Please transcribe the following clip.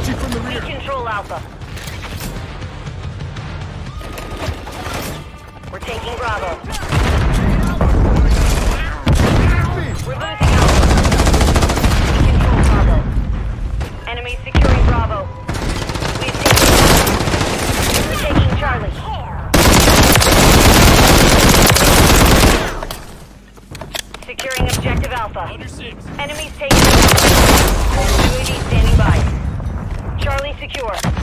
From the rear. We control Alpha. We're taking Bravo. We're losing Alpha. We're taking Charlie. Securing objective Alpha. Enemies taking secure.